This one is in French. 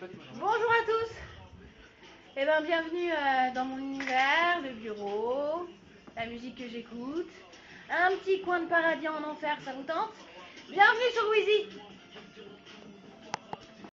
Bonjour à tous. Eh bien, bienvenue euh, dans mon univers, le bureau, la musique que j'écoute, un petit coin de paradis en enfer, ça vous tente? Bienvenue sur Wheezy.